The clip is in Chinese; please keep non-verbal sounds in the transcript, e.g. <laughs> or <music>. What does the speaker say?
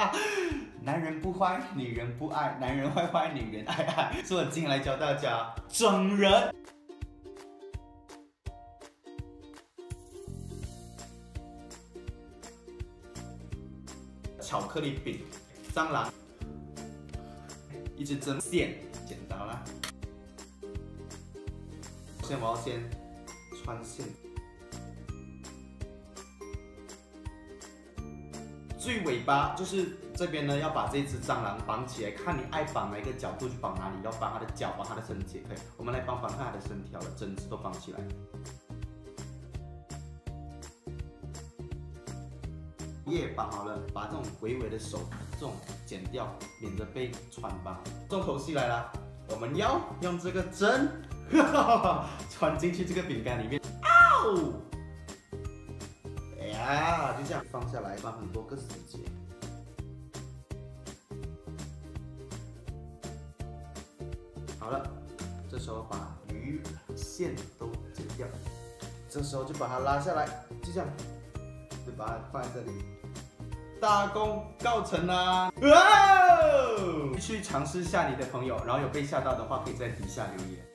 <laughs> 男人不坏，女人不爱；男人坏坏，女人爱爱。所以我今天来教大家整人。巧克力饼、蟑螂、一支针线、剪刀啦。先我要先穿线。最尾巴就是这边呢，要把这只蟑螂绑起来，看你爱绑哪一个角度去绑哪里，要绑它的脚，绑它的身体，可以。我们来绑绑看它的身体，好了，整只都绑起来。叶绑好了，把这种微微的手这种剪掉，免得被穿吧。重头戏来了，我们要用这个针 <laughs> 穿进去这个饼干里面。哦！啊，就这样放下来，放很多个死结。好了，这时候把鱼线都剪掉，这时候就把它拉下来，就这样，就把它放在这里。大功告成啦！哇！去尝试吓你的朋友，然后有被吓到的话，可以在底下留言。